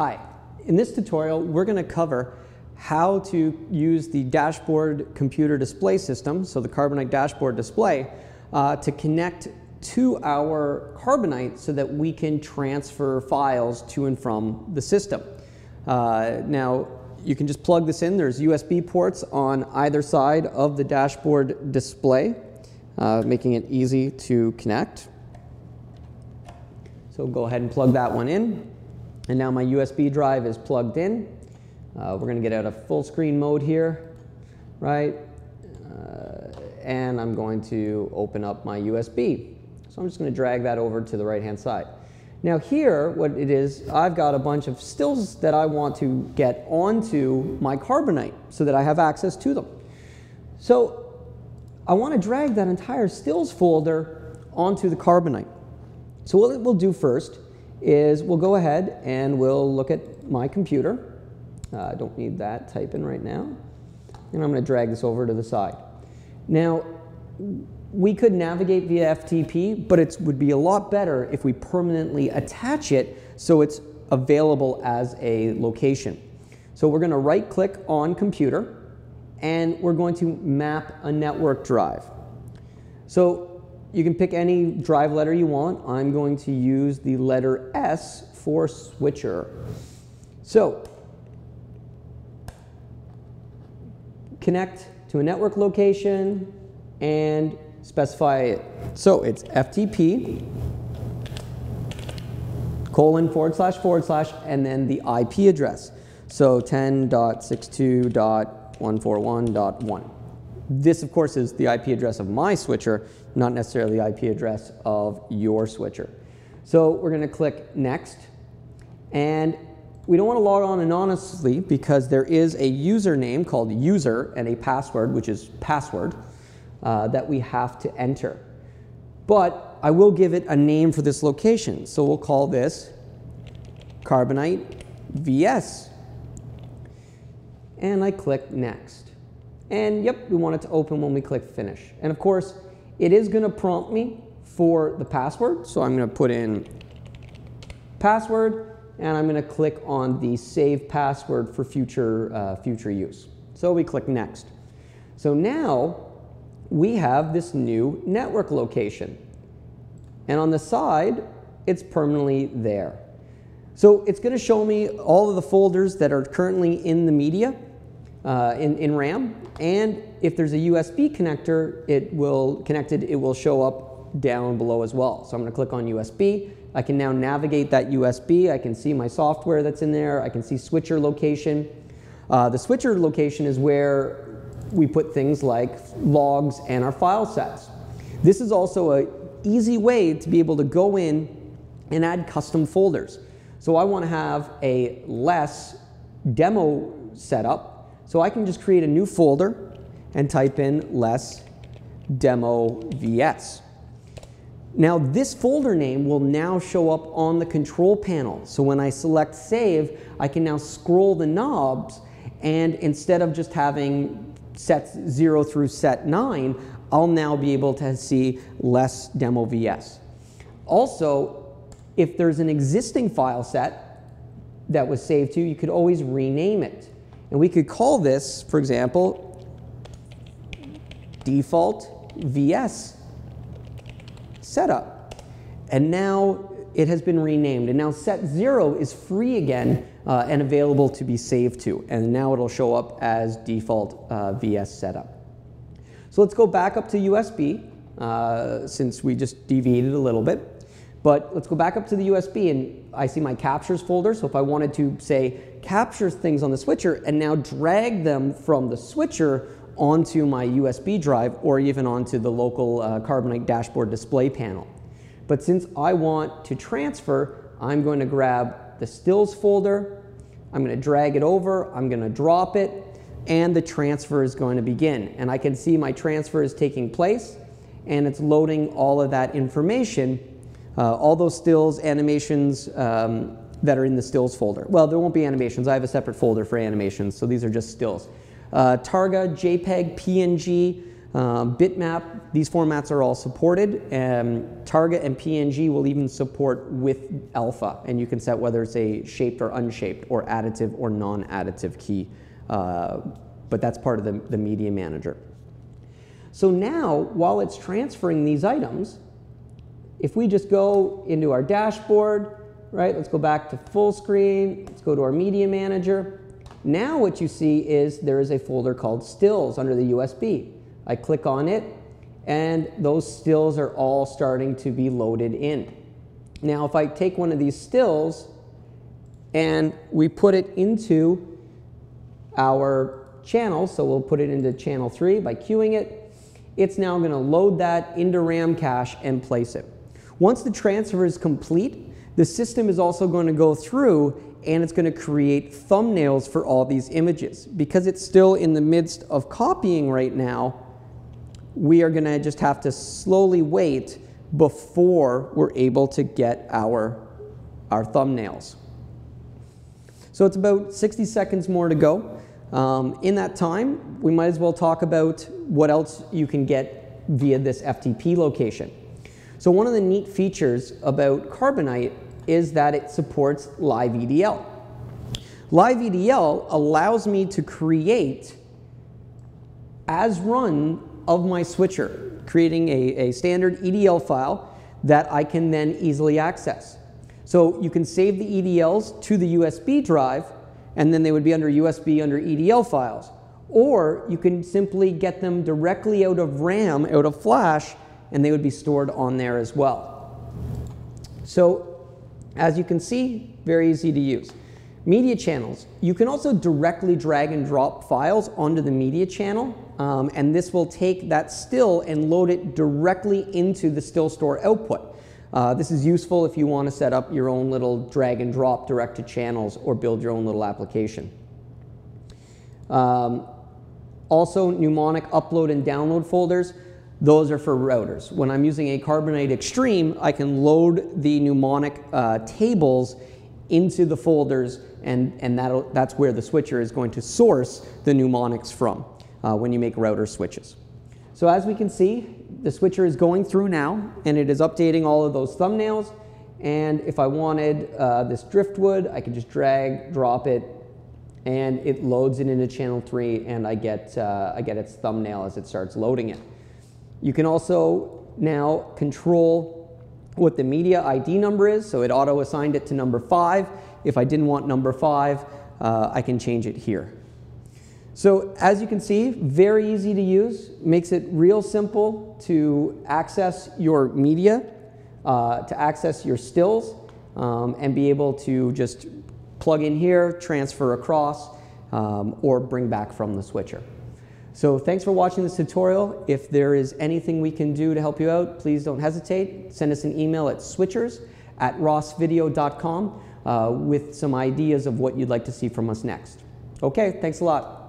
Hi, in this tutorial we're going to cover how to use the dashboard computer display system, so the Carbonite dashboard display, uh, to connect to our Carbonite so that we can transfer files to and from the system. Uh, now, you can just plug this in. There's USB ports on either side of the dashboard display, uh, making it easy to connect. So go ahead and plug that one in. And now my USB drive is plugged in. Uh, we're going to get out of full screen mode here, right? Uh, and I'm going to open up my USB. So I'm just going to drag that over to the right hand side. Now here, what it is, I've got a bunch of stills that I want to get onto my Carbonite so that I have access to them. So I want to drag that entire stills folder onto the Carbonite. So what it will do first is we'll go ahead and we'll look at my computer. I uh, don't need that type in right now. And I'm going to drag this over to the side. Now, we could navigate via FTP, but it would be a lot better if we permanently attach it so it's available as a location. So we're going to right click on computer and we're going to map a network drive. So you can pick any drive letter you want. I'm going to use the letter S for switcher. So connect to a network location and specify it. So it's FTP colon forward slash forward slash and then the IP address. So 10.62.141.1. This, of course, is the IP address of my switcher, not necessarily the IP address of your switcher. So we're going to click Next. And we don't want to log on anonymously because there is a username called user and a password, which is password uh, that we have to enter. But I will give it a name for this location. So we'll call this Carbonite VS. And I click Next. And yep, we want it to open when we click Finish. And of course, it is going to prompt me for the password. So I'm going to put in password, and I'm going to click on the Save Password for future, uh, future use. So we click Next. So now we have this new network location. And on the side, it's permanently there. So it's going to show me all of the folders that are currently in the media uh, in, in RAM. And if there's a USB connector, it will connected, it will show up down below as well. So I'm going to click on USB. I can now navigate that USB. I can see my software that's in there. I can see switcher location. Uh, the switcher location is where we put things like logs and our file sets. This is also an easy way to be able to go in and add custom folders. So I want to have a less demo setup. So I can just create a new folder and type in less demo vs. Now this folder name will now show up on the control panel. So when I select save, I can now scroll the knobs and instead of just having sets 0 through set 9, I'll now be able to see less demo VS. Also, if there's an existing file set that was saved to, you could always rename it. And we could call this, for example, default VS setup. And now it has been renamed. And now set 0 is free again uh, and available to be saved to. And now it'll show up as default uh, VS setup. So let's go back up to USB uh, since we just deviated a little bit. But let's go back up to the USB and I see my captures folder. So if I wanted to say capture things on the switcher and now drag them from the switcher onto my USB drive or even onto the local uh, Carbonite dashboard display panel. But since I want to transfer, I'm going to grab the stills folder. I'm going to drag it over. I'm going to drop it. And the transfer is going to begin. And I can see my transfer is taking place. And it's loading all of that information, uh, all those stills, animations um, that are in the stills folder. Well, there won't be animations. I have a separate folder for animations. So these are just stills. Uh, Targa, JPEG, PNG, Um, bitmap, these formats are all supported. Um, Targa and PNG will even support with alpha, and you can set whether it's a shaped or unshaped, or additive or non-additive key. Uh, but that's part of the, the media manager. So now, while it's transferring these items, if we just go into our dashboard, right, let's go back to full screen, let's go to our media manager. Now what you see is there is a folder called stills under the USB. I click on it, and those stills are all starting to be loaded in. Now, if I take one of these stills and we put it into our channel, so we'll put it into channel 3 by queuing it, it's now going to load that into RAM cache and place it. Once the transfer is complete, the system is also going to go through and it's going to create thumbnails for all these images. Because it's still in the midst of copying right now, we are going to just have to slowly wait before we're able to get our, our thumbnails. So it's about 60 seconds more to go. Um, in that time, we might as well talk about what else you can get via this FTP location. So one of the neat features about Carbonite is that it supports Live EDL. Live EDL allows me to create as run of my switcher, creating a, a standard EDL file that I can then easily access. So you can save the EDLs to the USB drive, and then they would be under USB under EDL files. Or you can simply get them directly out of RAM, out of flash, and they would be stored on there as well. So as you can see, very easy to use. Media channels. You can also directly drag and drop files onto the media channel, um, and this will take that still and load it directly into the still store output. Uh, this is useful if you want to set up your own little drag and drop direct to channels or build your own little application. Um, also, mnemonic upload and download folders. Those are for routers. When I'm using a Carbonite Extreme, I can load the mnemonic uh, tables into the folders, and, and that's where the switcher is going to source the mnemonics from uh, when you make router switches. So as we can see, the switcher is going through now, and it is updating all of those thumbnails. And if I wanted uh, this driftwood, I could just drag, drop it, and it loads it into channel 3, and I get, uh, I get its thumbnail as it starts loading it. You can also now control what the media ID number is, so it auto assigned it to number five. If I didn't want number five, uh, I can change it here. So as you can see, very easy to use, makes it real simple to access your media, uh, to access your stills, um, and be able to just plug in here, transfer across, um, or bring back from the switcher. So thanks for watching this tutorial. If there is anything we can do to help you out, please don't hesitate. Send us an email at switchers at rossvideo.com uh, with some ideas of what you'd like to see from us next. Okay, thanks a lot.